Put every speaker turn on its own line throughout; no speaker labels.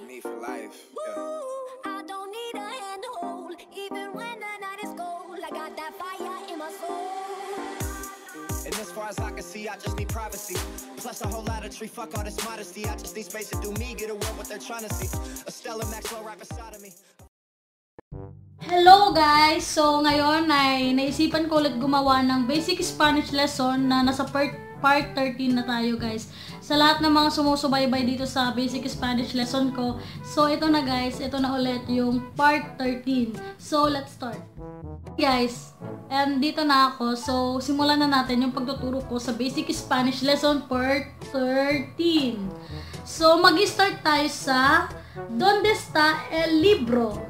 got me for life. Yeah.
Ooh, I don't need a even when the night is cold. I got that fire in my soul.
And as far as I can see, I just need privacy. Plus a whole lot of tree, fuck all this modesty. I just need space to do me, get away what they're trying to see. Estella Maxwell right beside of me.
Hello guys! So ngayon ay naisipan ko ulit gumawa ng basic Spanish lesson na nasa part part 13 na tayo guys. Sa lahat ng mga sumusubaybay dito sa basic Spanish lesson ko. So ito na guys, ito na ulit yung part 13. So let's start. Guys, and dito na ako. So simulan na natin yung pagtuturo ko sa basic Spanish lesson part 13. So mag-start tayo sa Donde está el libro?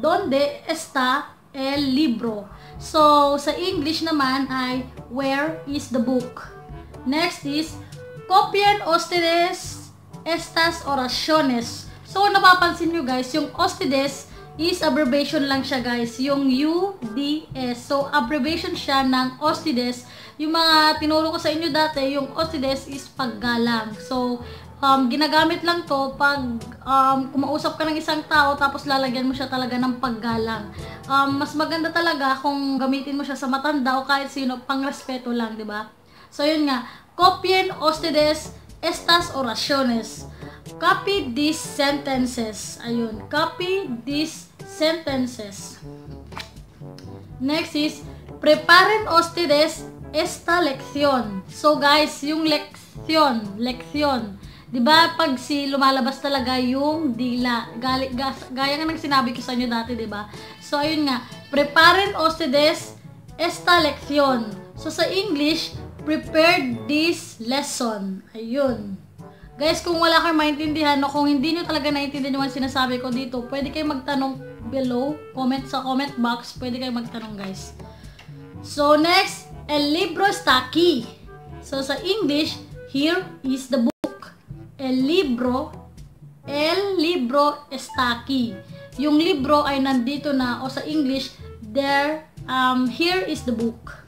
Donde está el libro? So, sa English naman ay Where is the book? Next is Copien ustedes estas oraciones. So, napapansin nyo guys, yung ustedes is abbreviation lang siya guys. Yung UDS. So, abbreviation siya ng ustedes. Yung mga tinuro ko sa inyo dati, yung ustedes is paggalang. So, um, ginagamit lang to pag um, kumausap ka ng isang tao tapos lalagyan mo siya talaga ng paggalang. Um, mas maganda talaga kung gamitin mo siya sa matanda o kahit sino, pang respeto lang, di ba? So, yun nga. Copien ustedes estas oraciones. Copy these sentences. Ayun. Copy these sentences. Next is, preparen ustedes esta lección. So, guys, yung leksyon, leksyon. 'Di ba pag si lumalabas talaga yung dila. Gali, gas, gaya nga ng sinabi ko sa inyo dati, 'di ba? So ayun nga, preparen ustedes esta lección. So sa English, prepare this lesson. Ayun. Guys, kung wala kayong maintindihan o kung hindi nyo talaga naintindihan yung sinasabi ko dito, pwede kayo magtanong below, comment sa comment box, pwede kayo magtanong guys. So next, el libro está aquí. So sa English, here is the book. El libro, el libro está aquí. Yung libro ay nandito na o sa English, there, um, here is the book.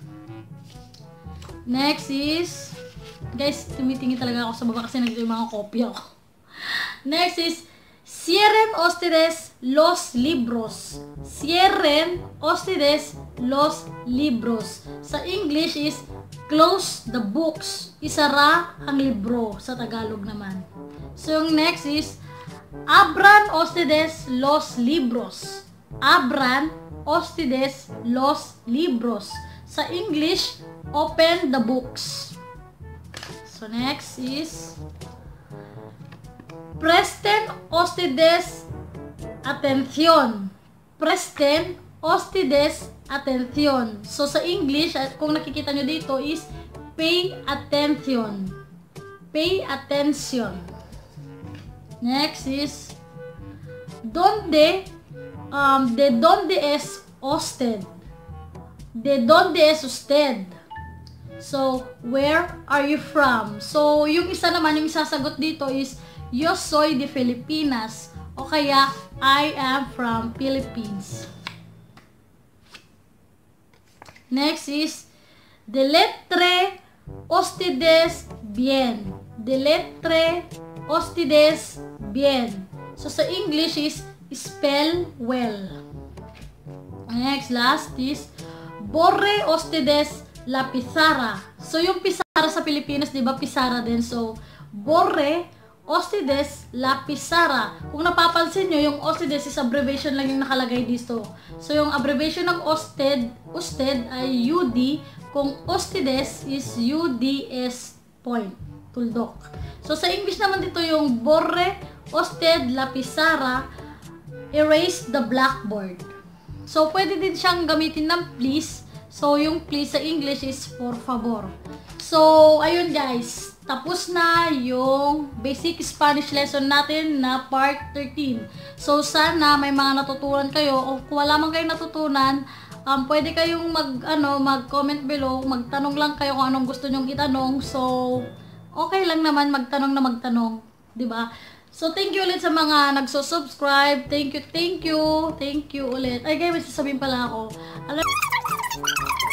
Next is, guys, tumitingin talaga ako sa baba kasi nandito mga kopya ko. Next is, cierren ustedes los libros. Cierren ustedes los libros. Sa English is, close the books. Isara ang libro sa Tagalog naman. So, yung next is, abran ustedes los libros. Abran ustedes los libros. Sa English, open the books. So, next is, presten ustedes atención. Presten ustedes atención. So, sa English, kung nakikita nyo dito is pay attention. Pay attention. Next is donde um, de donde es usted? De donde es usted? So, where are you from? So, yung isa naman, yung sasagot dito is Yo soy de Filipinas. O kaya, I am from Philippines. Next is, de letre ustedes bien. De letre ustedes bien. So, sa English is, spell well. Next, last is, borre ustedes la pizarra. So, yung pizarra sa Pilipinas, di ba, pizarra din. So, borre Ostides la pizarra. Kung napapansin nyo, yung Ostides is abbreviation lang yung nakalagay dito. So, yung abbreviation ng Osted, Osted ay UD. Kung Ostides is UDS point. Tuldok. So, sa English naman dito yung borre, Osted la pizarra, erase the blackboard. So, pwede din siyang gamitin ng please. So, yung please sa English is por favor. So, ayun guys tapos na yung basic Spanish lesson natin na part 13. So, sana may mga natutunan kayo. O kung wala man kayo natutunan, um, pwede kayong mag, ano, mag-comment below. Magtanong lang kayo kung anong gusto nyong itanong. So, okay lang naman magtanong na magtanong. ba diba? So, thank you ulit sa mga nagso-subscribe. Thank you, thank you, thank you ulit. Ay, guys, may sasabihin pala ako. Alam Thank you.